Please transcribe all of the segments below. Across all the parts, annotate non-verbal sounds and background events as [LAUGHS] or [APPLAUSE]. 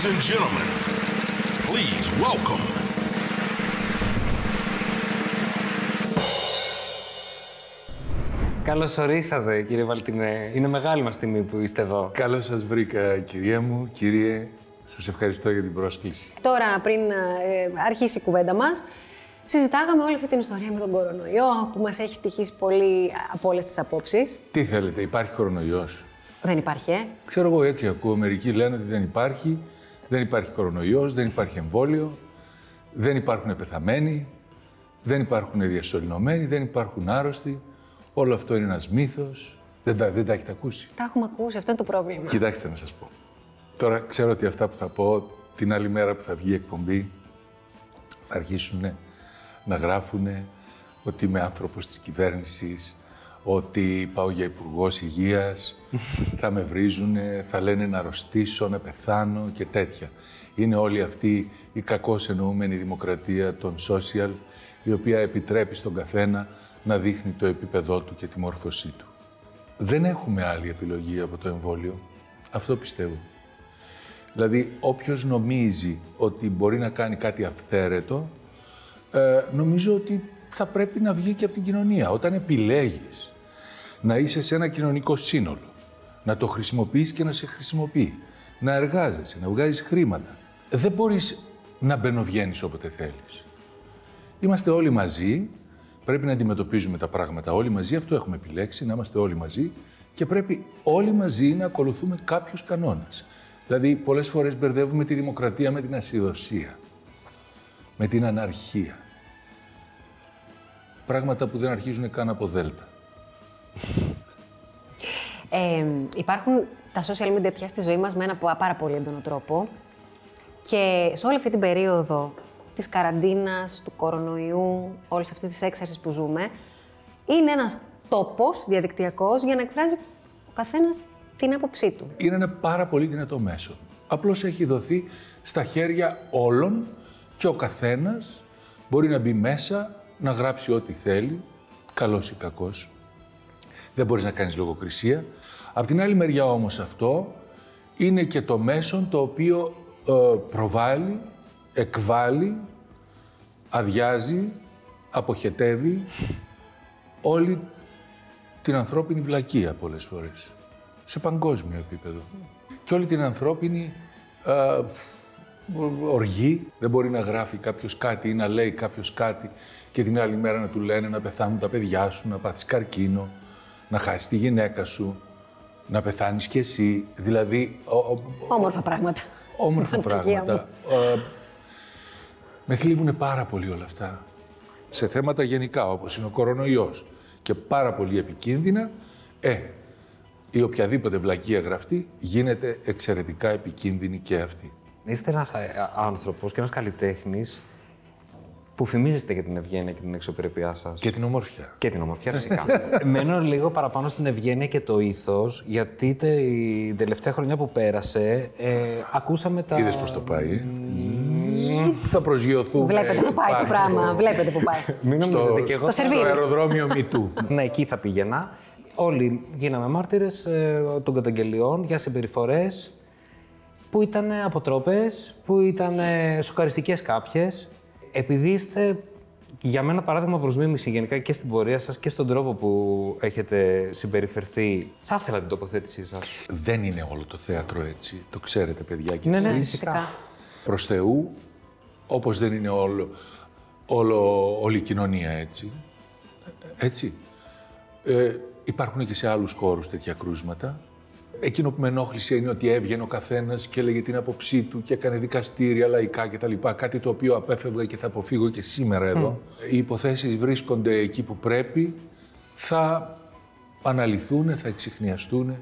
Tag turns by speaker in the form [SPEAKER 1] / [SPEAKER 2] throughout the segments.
[SPEAKER 1] Ladies and gentlemen, please welcome.
[SPEAKER 2] Καλώς ορίσατε, κύριε Βαλτινέ. Είναι μεγάλη μας τιμή που είστε εδώ.
[SPEAKER 3] Καλώς σας βρήκα, κυρία μου. Κύριε, σας ευχαριστώ για την πρόσκληση.
[SPEAKER 4] Τώρα, πριν ε, αρχίσει η κουβέντα μας, συζητάγαμε όλη αυτή την ιστορία με τον κορονοϊό που μας έχει στοιχήσει πολύ από όλες τις απόψεις.
[SPEAKER 3] Τι θέλετε, υπάρχει κορονοϊός;
[SPEAKER 4] Δεν υπάρχει, ε.
[SPEAKER 3] Ξέρω εγώ έτσι ακούω. Μερικοί λένε ότι δεν υπάρχει, δεν υπάρχει κορονοϊός, δεν υπάρχει εμβόλιο, δεν υπάρχουν πεθαμένοι, δεν υπάρχουν διασωληνωμένοι, δεν υπάρχουν άρρωστοι. Όλο αυτό είναι ένας μύθος. Δεν τα, δεν τα έχετε ακούσει;
[SPEAKER 4] Τα έχουμε ακούσει, αυτό είναι το πρόβλημα.
[SPEAKER 3] Κοιτάξτε να σας πω. Τώρα ξέρω ότι αυτά που θα πω την άλλη μέρα που θα βγει η εκπομπή θα αρχίσουν να γράφουν ότι είμαι άνθρωπος της κυβέρνησης, ότι πάω για υπουργός υγείας, [LAUGHS] θα με βρίζουν, θα λένε να αρρωστήσω, να πεθάνω και τέτοια. Είναι όλη αυτή η κακώς εννοούμενη δημοκρατία των social, η οποία επιτρέπει στον καθένα να δείχνει το επίπεδό του και τη μόρφωσή του. Δεν έχουμε άλλη επιλογή από το εμβόλιο. Αυτό πιστεύω. Δηλαδή, όποιος νομίζει ότι μπορεί να κάνει κάτι αυθαίρετο, ε, νομίζω ότι θα πρέπει να βγει και από την κοινωνία. Όταν επιλέγεις να είσαι σε ένα κοινωνικό σύνολο, να το χρησιμοποιείς και να σε χρησιμοποιεί, να εργάζεσαι, να βγάζεις χρήματα, δεν μπορείς να μπαινοβγαίνεις όποτε θέλεις. Είμαστε όλοι μαζί, πρέπει να αντιμετωπίζουμε τα πράγματα όλοι μαζί, αυτό έχουμε επιλέξει, να είμαστε όλοι μαζί και πρέπει όλοι μαζί να ακολουθούμε κάποιους κανόνες. Δηλαδή, πολλές φορές μπερδεύουμε τη δημοκρατία με την ασυδοσία, με την αναρχία. Πράγματα που δεν αρχίζουν καν από δέλτα.
[SPEAKER 4] Ε, υπάρχουν τα social media πια στη ζωή μας με ένα πο- πάρα πολύ έντονο τρόπο και σε όλη αυτή την περίοδο της καραντίνας, του κορονοϊού, όλες αυτές τις έξαρσεις που ζούμε, είναι ένας τόπος διαδικτυακός για να εκφράζει ο καθένας την άποψή του.
[SPEAKER 3] είναι ένα πάρα πολύ δυνατό μέσο. Απλώς έχει δοθεί στα χέρια όλων και ο καθένας μπορεί να μπει μέσα, να γράψει ό,τι θέλει, καλός ή κακός. Δεν μπορείς να κάνεις λογοκρισία. Απ' την άλλη μεριά όμως αυτό είναι και το μέσον το οποίο ε, προβάλλει, εκβάλλει, αδειάζει, αποχετεύει όλη την ανθρώπινη βλακεία πολλές φορές. Σε παγκόσμιο επίπεδο. Και όλη την ανθρώπινη α, οργή. Δεν μπορεί να γράφει κάποιος κάτι ή να λέει κάποιος κάτι και την άλλη μέρα να του λένε να πεθάνουν τα παιδιά σου, να πάθεις καρκίνο, να χάσεις τη γυναίκα σου, να πεθάνεις κι εσύ. Δηλαδή, ο- ο-
[SPEAKER 4] Όμορφα πράγματα.
[SPEAKER 3] όμορφα
[SPEAKER 4] Παναγία μου.
[SPEAKER 3] πράγματα. Ε, με θλίβουν πάρα πολύ όλα αυτά. Σε θέματα γενικά, όπως είναι ο κορονοϊός και πάρα πολύ επικίνδυνα, ε, η οποιαδήποτε βλακεία γραφτεί γίνεται εξαιρετικά επικίνδυνη και αυτή.
[SPEAKER 2] Είστε ένας άνθρωπος και ένας καλλιτέχνης που φημίζεστε για την ευγένεια και την εξωπρέπειά σας.
[SPEAKER 3] Και την ομορφιά.
[SPEAKER 2] Και την ομορφιά, φυσικά. [LAUGHS] Μένω λίγο παραπάνω στην ευγένεια και το ήθος, γιατί την τελευταία χρονιά που πέρασε, ε, ακούσαμε τα.
[SPEAKER 3] Είδες πώς το πάει, ε; Θα προσγειωθούμε
[SPEAKER 4] Βλέπετε
[SPEAKER 3] έτσι
[SPEAKER 4] που πάει το
[SPEAKER 3] πάνω
[SPEAKER 4] πράγμα.
[SPEAKER 3] στο-
[SPEAKER 4] Βλέπετε που πάει.
[SPEAKER 2] Μην
[SPEAKER 3] στο,
[SPEAKER 2] νομίζετε και εγώ.
[SPEAKER 4] Το
[SPEAKER 3] στο
[SPEAKER 4] σερβίρι.
[SPEAKER 3] αεροδρόμιο [LAUGHS] Μητού.
[SPEAKER 2] Ναι, εκεί θα πήγαινα. Όλοι γίναμε μάρτυρες των καταγγελιών για συμπεριφορές που ήταν αποτρόπες, που ήταν σοκαριστικές κάποιες. Επειδή είστε για μένα παράδειγμα προς μίμηση γενικά και στην πορεία σας και στον τρόπο που έχετε συμπεριφερθεί, θα ήθελα την τοποθέτησή σας.
[SPEAKER 3] Δεν είναι όλο το θέατρο έτσι. Το ξέρετε, παιδιά. Και
[SPEAKER 2] Ναι, ναι,
[SPEAKER 3] εσείς.
[SPEAKER 4] Φυσικά.
[SPEAKER 3] προς Θεού, όπως δεν είναι όλο, όλο, όλη η κοινωνία έτσι. Έτσι. Ε, υπάρχουν και σε άλλους χώρους τέτοια κρούσματα. Εκείνο που με ενόχλησε είναι ότι έβγαινε ο καθένας και έλεγε την άποψή του και έκανε δικαστήρια λαϊκά κτλ. Κάτι το οποίο απέφευγα και θα αποφύγω και σήμερα εδώ. Οι υποθέσεις βρίσκονται εκεί που πρέπει, θα αναλυθούν, θα εξηχνιαστούν.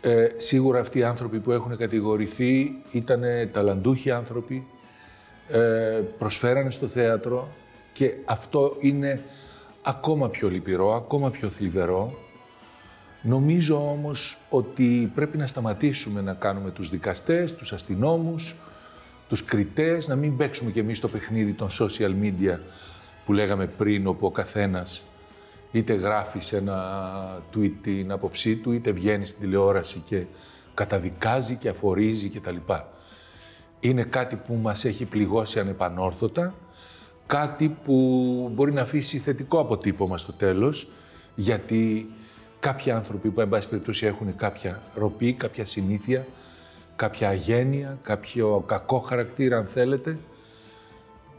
[SPEAKER 3] Ε, σίγουρα αυτοί οι άνθρωποι που έχουν κατηγορηθεί ήταν ταλαντούχοι άνθρωποι, ε, προσφέρανε στο θέατρο και αυτό είναι ακόμα πιο λυπηρό, ακόμα πιο θλιβερό. Νομίζω όμως ότι πρέπει να σταματήσουμε να κάνουμε τους δικαστές, τους αστυνόμους, τους κριτές, να μην παίξουμε κι εμείς το παιχνίδι των social media που λέγαμε πριν, όπου ο καθένας είτε γράφει σε ένα tweet την άποψή του, είτε βγαίνει στην τηλεόραση και καταδικάζει και αφορίζει κτλ. Είναι κάτι που μας έχει πληγώσει ανεπανόρθωτα, κάτι που μπορεί να αφήσει θετικό αποτύπωμα στο τέλος, γιατί κάποιοι άνθρωποι που, εν πάση περιπτώσει, έχουν κάποια ροπή, κάποια συνήθεια, κάποια αγένεια, κάποιο κακό χαρακτήρα, αν θέλετε,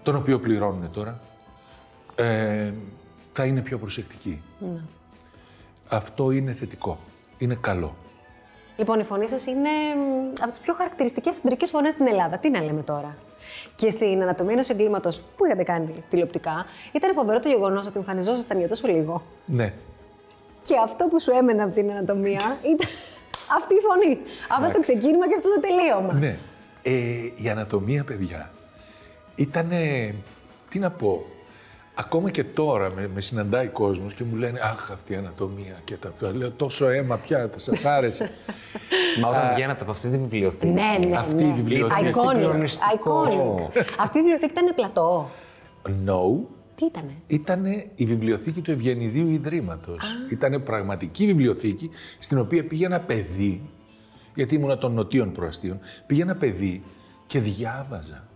[SPEAKER 3] τον οποίο πληρώνουν τώρα, ε, θα είναι πιο προσεκτικοί. Αυτό είναι θετικό. Είναι καλό.
[SPEAKER 4] Λοιπόν, η φωνή σας είναι μ, από τις πιο χαρακτηριστικές συντρικέ φωνές στην Ελλάδα. Τι να λέμε τώρα; Και στην ανατομία ενός εγκλήματος που είχατε κάνει τηλεοπτικά, ήταν φοβερό το γεγονός ότι εμφανιζόσασταν για τόσο λίγο.
[SPEAKER 3] Ναι.
[SPEAKER 4] Και αυτό που σου έμενε από την ανατομία ήταν αυτή η φωνή. Αυτό το
[SPEAKER 3] Εντάξει.
[SPEAKER 4] ξεκίνημα και αυτό το τελείωμα.
[SPEAKER 3] Ναι. Ε, η ανατομία, παιδιά, ήταν. Τι να πω. Ακόμα και τώρα με, με συναντάει κόσμος και μου λένε Αχ, αυτή η ανατομία και τα αυτά. Λέω τόσο αίμα πια, σας άρεσε. [LAUGHS]
[SPEAKER 2] Μα όταν βγαίνατε από αυτή τη βιβλιοθήκη.
[SPEAKER 4] Ναι, ναι,
[SPEAKER 3] Αυτή η
[SPEAKER 4] ναι.
[SPEAKER 3] βιβλιοθήκη είναι
[SPEAKER 4] Iconic.
[SPEAKER 2] συγκλονιστικό.
[SPEAKER 4] Iconic. Αυτή η βιβλιοθήκη ήταν πλατό.
[SPEAKER 3] no,
[SPEAKER 4] Τι ήτανε;
[SPEAKER 3] ήταν η βιβλιοθήκη του Ευγενιδίου Ιδρύματος. Ήταν πραγματική βιβλιοθήκη στην οποία πήγε ένα παιδί, γιατί ήμουνα των νοτίων προαστίων, πήγε ένα παιδί και διάβαζα.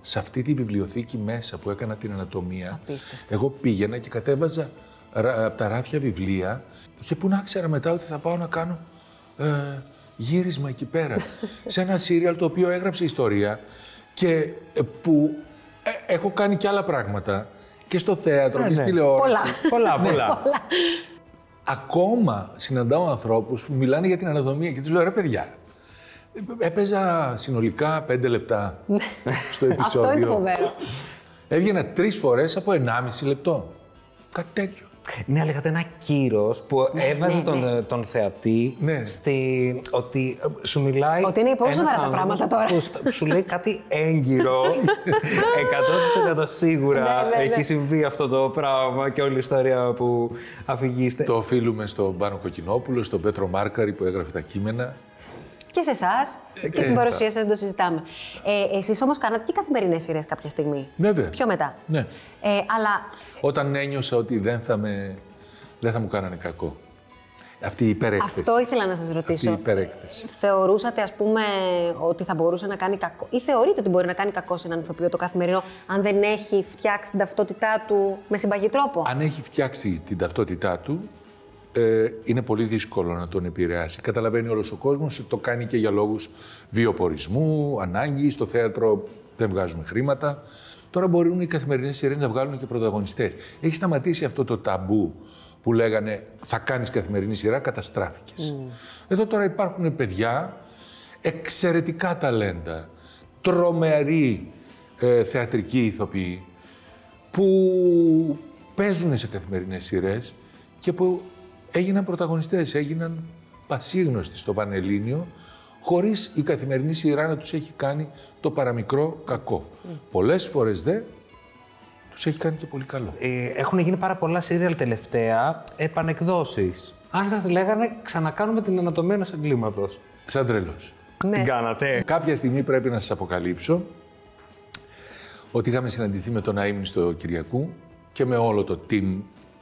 [SPEAKER 3] Σε αυτή τη βιβλιοθήκη μέσα που έκανα την ανατομία,
[SPEAKER 4] Απίστευτο.
[SPEAKER 3] εγώ πήγαινα και κατέβαζα ρα- από τα ράφια βιβλία και που να ξέρα μετά ότι θα πάω να κάνω ε, γύρισμα εκεί πέρα. [LAUGHS] σε ένα σύριαλ το οποίο έγραψε ιστορία και ε, που ε, έχω κάνει και άλλα πράγματα και στο θέατρο και
[SPEAKER 2] ναι.
[SPEAKER 3] στη τηλεόραση.
[SPEAKER 2] Πολλά, πολλά.
[SPEAKER 3] Ακόμα συναντάω ανθρώπους που μιλάνε για την αναδομία και τους λέω ρε παιδιά, έπαιζα συνολικά πέντε λεπτά στο επεισόδιο.
[SPEAKER 4] Αυτό είναι το φοβερό.
[SPEAKER 3] Έβγαινα τρεις φορές από 1,5 λεπτό. Κάτι τέτοιο.
[SPEAKER 2] Ναι, αλλά είχατε ένα κύρος που έβαζε τον, ε, τον θεατή
[SPEAKER 3] Ναι.
[SPEAKER 2] στη. ότι ε, σου μιλάει.
[SPEAKER 4] Ότι είναι πολύ
[SPEAKER 2] ένας
[SPEAKER 4] σοβαρά τα
[SPEAKER 2] άνθρωπος
[SPEAKER 4] πράγματα τώρα.
[SPEAKER 2] Που, στα- που σου λέει κάτι έγκυρο. [LAUGHS] 100% σίγουρα
[SPEAKER 4] Ναι, ναι, ναι.
[SPEAKER 2] έχει συμβεί αυτό το πράγμα και όλη η ιστορία που αφηγείστε.
[SPEAKER 3] Το οφείλουμε στον Πάνο Κοκκινόπουλο, στον Πέτρο Μάρκαρη που έγραφε τα κείμενα.
[SPEAKER 4] Και σε εσάς και
[SPEAKER 3] σε
[SPEAKER 4] στην παρουσία σας το συζητάμε. Ε, Εσείς όμως κάνατε και καθημερινές σειρές κάποια στιγμή.
[SPEAKER 3] Βέβαια.
[SPEAKER 4] Πιο μετά.
[SPEAKER 3] Ναι.
[SPEAKER 4] Ε, αλλά
[SPEAKER 3] Όταν ένιωσα ότι δεν θα, με, δεν θα μου κάνανε κακό. Αυτή η υπερέκθεση.
[SPEAKER 4] αυτό ήθελα να σας
[SPEAKER 3] Αυτή η
[SPEAKER 4] ρωτήσω.
[SPEAKER 3] υπερέκθεση.
[SPEAKER 4] Θεωρούσατε, ας πούμε, ότι θα μπορούσε να κάνει κακό, ή θεωρείτε ότι μπορεί να κάνει κακό σε έναν ηθοποιό το καθημερινό, αν δεν έχει φτιάξει την ταυτότητά του με συμπαγή τρόπο;
[SPEAKER 3] Αν έχει φτιάξει την ταυτότητά του, ε, είναι πολύ δύσκολο να τον επηρεάσει. Καταλαβαίνει όλος ο κόσμος ότι το κάνει και για λόγους βιοπορισμού, ανάγκης, στο θέατρο δεν βγάζουμε χρήματα. Τώρα μπορούν οι καθημερινές σειρές να βγάλουν και πρωταγωνιστές. Έχει σταματήσει αυτό το ταμπού που λέγανε θα κάνεις καθημερινή σειρά, καταστράφηκες. Εδώ τώρα υπάρχουν παιδιά, εξαιρετικά ταλέντα, τρομεροί ε, θεατρικοί ηθοποιοί, που παίζουν σε καθημερινές σειρές και που έγιναν πρωταγωνιστές, έγιναν πασίγνωστοι στο Πανελλήνιο, χωρίς η καθημερινή σειρά να τους έχει κάνει το παραμικρό κακό. Πολλές φορές δε τους έχει κάνει και πολύ καλό.
[SPEAKER 2] Ε, έχουν γίνει πάρα πολλά σύριαλ τελευταία επανεκδόσεις. Αν σας λέγανε, ξανακάνουμε την ανατομία ενό εγκλήματος.
[SPEAKER 3] Σαν τρελός.
[SPEAKER 4] Ναι.
[SPEAKER 2] Την κάνατε.
[SPEAKER 3] Κάποια στιγμή πρέπει να σας αποκαλύψω ότι είχαμε συναντηθεί με τον αείμνηστο Κυριακού και με όλο το team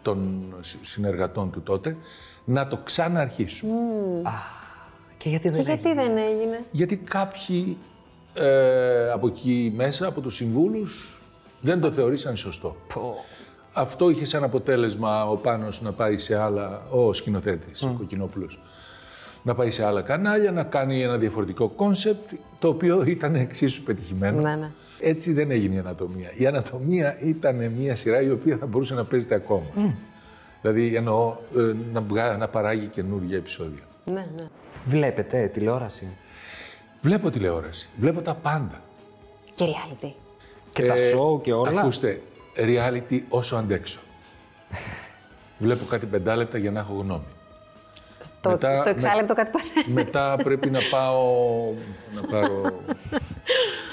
[SPEAKER 3] των συ- συνεργατών του τότε να το ξαναρχίσουμε.
[SPEAKER 2] Και γιατί
[SPEAKER 4] Και
[SPEAKER 2] δεν
[SPEAKER 4] γιατί
[SPEAKER 2] έγινε;
[SPEAKER 4] δεν έγινε;
[SPEAKER 3] Γιατί κάποιοι ε, από εκεί μέσα, από τους συμβούλους, δεν το θεωρήσαν σωστό. Αυτό είχε σαν αποτέλεσμα ο Πάνος να πάει σε άλλα, ο σκηνοθέτης, ο Κοκκινόπουλος, να πάει σε άλλα κανάλια, να κάνει ένα διαφορετικό concept, το οποίο ήταν εξίσου πετυχημένο.
[SPEAKER 4] Ναι, ναι.
[SPEAKER 3] Έτσι δεν έγινε η ανατομία. Η ανατομία ήταν μια σειρά η οποία θα μπορούσε να παίζεται ακόμα. Δηλαδή εννοώ ε, να, βγά, να παράγει καινούργια επεισόδια.
[SPEAKER 4] Ναι, ναι.
[SPEAKER 2] Βλέπετε τηλεόραση;
[SPEAKER 3] Βλέπω τηλεόραση, βλέπω τα πάντα.
[SPEAKER 4] Και reality.
[SPEAKER 2] Και τα show και όλα;
[SPEAKER 3] Ε, Ακούστε, reality όσο αντέξω. Βλέπω κάτι πεντάλεπτα για να έχω γνώμη.
[SPEAKER 4] Στο,
[SPEAKER 3] Μετά-
[SPEAKER 4] στο εξάλεπτο κάτι παθαίνει.
[SPEAKER 3] Μετά [LAUGHS] πρέπει να πάω να πάρω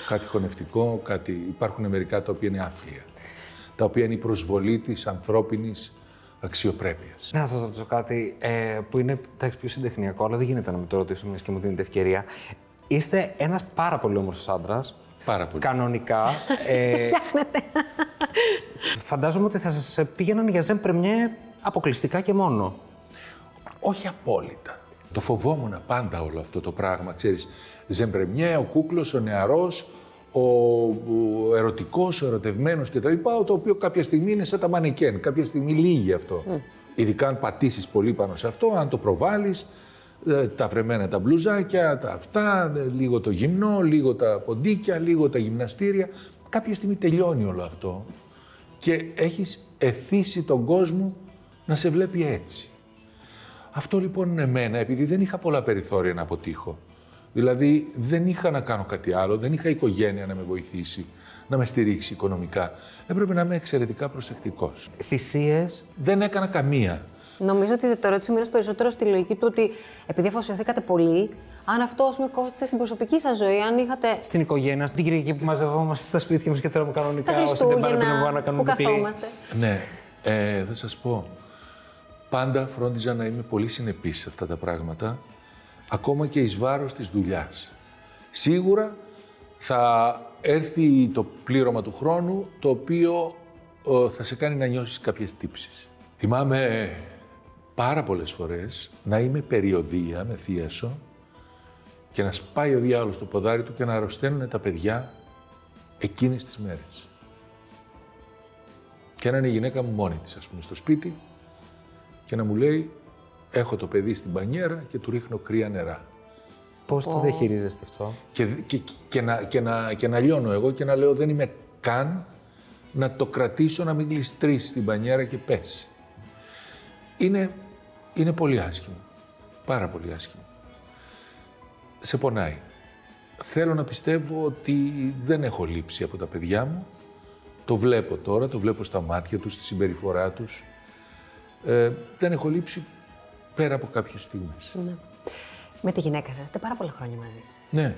[SPEAKER 3] κάτι χωνευτικό, κάτι... Υπάρχουν μερικά τα οποία είναι άθλια. Τα οποία είναι η προσβολή της ανθρώπινης αξιοπρέπειας.
[SPEAKER 2] Να σας ρωτήσω κάτι ε, που είναι εντάξει, πιο συντεχνιακό, αλλά δεν γίνεται να με το ρωτήσω μιας και μου δίνετε ευκαιρία. Είστε ένας πάρα πολύ όμορφος άντρας.
[SPEAKER 3] Πάρα πολύ.
[SPEAKER 2] Κανονικά. [LAUGHS] ε,
[SPEAKER 4] Φτιάχνετε.
[SPEAKER 2] φαντάζομαι ότι θα σας πήγαιναν για ζεν πρεμιέ αποκλειστικά και μόνο.
[SPEAKER 3] Όχι απόλυτα. Το φοβόμουν πάντα όλο αυτό το πράγμα, ξέρεις. Ζεμπρεμιέ, ο κούκλος, ο νεαρός, ο, ο ερωτικός, ο ερωτευμένος κτλ. Το οποίο κάποια στιγμή είναι σαν τα μανικέν, κάποια στιγμή λύγει αυτό. Ειδικά αν πατήσεις πολύ πάνω σε αυτό, αν το προβάλλεις, ε, τα βρεμένα τα μπλουζάκια, τα αυτά, ε, λίγο το γυμνό, λίγο τα ποντίκια, λίγο τα γυμναστήρια. Κάποια στιγμή τελειώνει όλο αυτό και έχεις εθίσει τον κόσμο να σε βλέπει έτσι. Αυτό λοιπόν εμένα, επειδή δεν είχα πολλά περιθώρια να αποτύχω, δηλαδή δεν είχα να κάνω κάτι άλλο, δεν είχα οικογένεια να με βοηθήσει, να με στηρίξει οικονομικά, έπρεπε να είμαι εξαιρετικά προσεκτικός.
[SPEAKER 2] Θυσίες.
[SPEAKER 3] Δεν έκανα καμία.
[SPEAKER 4] Νομίζω ότι το ερώτηση μοιράζει περισσότερο στη λογική του ότι επειδή αφοσιωθήκατε πολύ, αν αυτό ας πούμε κόστησε στην προσωπική σας ζωή, αν είχατε.
[SPEAKER 2] Στην οικογένεια, στην Κυριακή που μαζευόμαστε στα σπίτια μας και τρώμε κανονικά.
[SPEAKER 4] Τα
[SPEAKER 2] όσοι δεν πάνε
[SPEAKER 4] Χριστούγεννα
[SPEAKER 2] να
[SPEAKER 4] που
[SPEAKER 2] κάνουν διπλή.
[SPEAKER 4] καθόμαστε.
[SPEAKER 3] Ναι, ε, θα σας πω. Πάντα φρόντιζα να είμαι πολύ συνεπής σε αυτά τα πράγματα, ακόμα και εις βάρος της δουλειάς. Σίγουρα θα έρθει το πλήρωμα του χρόνου, το οποίο ε, θα σε κάνει να νιώσεις κάποιες τύψεις. Θυμάμαι πάρα πολλές φορές να είμαι περιοδία με θίασο και να σπάει ο διάολος το ποδάρι του και να αρρωσταίνουν τα παιδιά εκείνες τις μέρες. Και να είναι η γυναίκα μου μόνη της, ας πούμε, στο σπίτι και να μου λέει έχω το παιδί στην πανιέρα και του ρίχνω κρύα νερά.
[SPEAKER 2] Πώς το διαχειρίζεστε αυτό;
[SPEAKER 3] Και, και, και, να, και, να, και να λιώνω εγώ και να λέω δεν είμαι καν να το κρατήσω να μην γλιστρήσει στην πανιέρα και πέσει. Είναι, είναι πολύ άσχημο. Πάρα πολύ άσχημο. Σε πονάει. Θέλω να πιστεύω ότι δεν έχω λείψει από τα παιδιά μου. Το βλέπω τώρα, το βλέπω στα μάτια τους, στη συμπεριφορά τους. Ε, δεν έχω λείψει πέρα από κάποιες στιγμές.
[SPEAKER 4] Ναι. Με τη γυναίκα σας είστε πάρα πολλά χρόνια μαζί.
[SPEAKER 3] Ναι,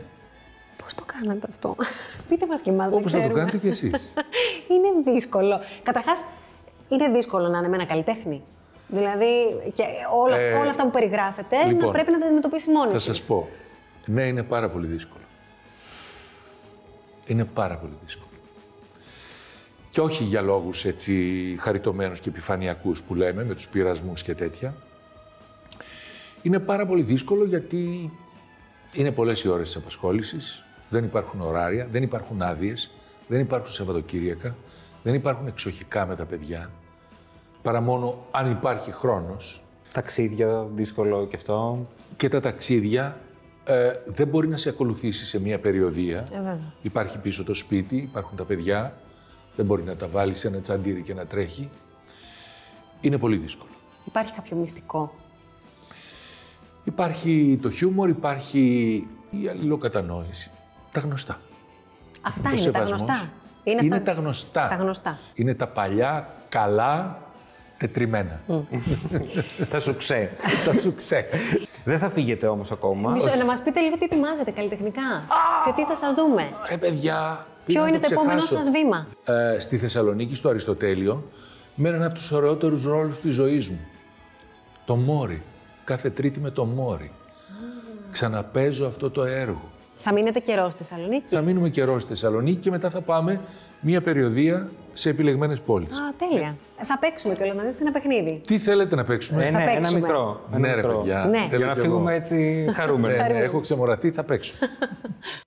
[SPEAKER 4] Πώς το κάνατε αυτό, [LAUGHS] Πείτε μας και εμάς.
[SPEAKER 3] όπως θα το κάνετε κι [LAUGHS] εσείς.
[SPEAKER 4] είναι δύσκολο. Καταρχάς, είναι δύσκολο να είναι με ένα καλλιτέχνη. Δηλαδή, και όλα,
[SPEAKER 3] Ε,
[SPEAKER 4] όλα αυτά που περιγράφετε να
[SPEAKER 3] λοιπόν,
[SPEAKER 4] πρέπει να τα αντιμετωπίσει μόνη
[SPEAKER 3] Θα
[SPEAKER 4] της.
[SPEAKER 3] σας πω. Ναι, είναι πάρα πολύ δύσκολο. Είναι πάρα πολύ δύσκολο. Και όχι για λόγους έτσι χαριτωμένους και επιφανειακούς που λέμε, με τους πειρασμούς και τέτοια. Είναι πάρα πολύ δύσκολο γιατί είναι πολλές οι ώρες της απασχόλησης, δεν υπάρχουν ωράρια, δεν υπάρχουν άδειες, δεν υπάρχουν Σαββατοκύριακα, δεν υπάρχουν εξοχικά με τα παιδιά, παρά μόνο αν υπάρχει χρόνος
[SPEAKER 2] Ταξίδια, δύσκολο και αυτό.
[SPEAKER 3] και τα ταξίδια ε, δεν μπορεί να σε ακολουθήσει σε μια περιοδία.
[SPEAKER 4] Ε, βέβαια.
[SPEAKER 3] Υπάρχει πίσω το σπίτι, υπάρχουν τα παιδιά, δεν μπορεί να τα βάλεις σε ένα τσαντήρι και να τρέχει. Είναι πολύ δύσκολο.
[SPEAKER 4] Υπάρχει κάποιο μυστικό;
[SPEAKER 3] Υπάρχει το χιούμορ, υπάρχει η αλληλοκατανόηση. Τα γνωστά.
[SPEAKER 4] Αυτά
[SPEAKER 3] Ο
[SPEAKER 4] είναι τα
[SPEAKER 3] σεβασμός.
[SPEAKER 4] γνωστά.
[SPEAKER 3] Είναι,
[SPEAKER 4] αυτά-
[SPEAKER 3] τα γνωστά.
[SPEAKER 4] Τα γνωστά.
[SPEAKER 3] Είναι τα παλιά, καλά, τετριμένα.
[SPEAKER 2] Θα σου ξέ.
[SPEAKER 3] τα σου ξέ.
[SPEAKER 2] Δεν θα φύγετε όμως ακόμα.
[SPEAKER 4] Μισό, να μας πείτε λίγο τι ετοιμάζετε καλλιτεχνικά. Σε τι θα σας δούμε;
[SPEAKER 3] Ρε παιδιά,
[SPEAKER 4] Ποιο
[SPEAKER 3] πήγα να
[SPEAKER 4] είναι το επόμενο
[SPEAKER 3] ξεχάσω.
[SPEAKER 4] σας βήμα;
[SPEAKER 3] ε, στη Θεσσαλονίκη, στο Αριστοτέλειο, με έναν από τους ωραιότερους ρόλους της ζωής μου. Το Μόρι. Κάθε τρίτη με το Μόρι. Ξαναπέζω αυτό το έργο.
[SPEAKER 4] Θα μείνετε καιρός στη Θεσσαλονίκη;
[SPEAKER 3] Θα μείνουμε καιρός στη Θεσσαλονίκη και μετά θα πάμε μία περιοδία σε επιλεγμένες πόλεις.
[SPEAKER 4] Α, τέλεια. Θα παίξουμε κιόλας μαζί σε ένα παιχνίδι.
[SPEAKER 3] Τι θέλετε να παίξουμε;
[SPEAKER 2] Ε, ναι, ένα
[SPEAKER 4] παίξουμε.
[SPEAKER 2] μικρό. Ένα
[SPEAKER 3] ναι, ρε
[SPEAKER 2] μικρό.
[SPEAKER 3] παιδιά.
[SPEAKER 4] Ναι.
[SPEAKER 3] θέλω
[SPEAKER 2] Για να
[SPEAKER 3] κι εγώ.
[SPEAKER 2] φύγουμε έτσι χαρούμενοι.
[SPEAKER 3] Ναι, ναι, έχω ξεμοραθεί, θα παίξω. [LAUGHS]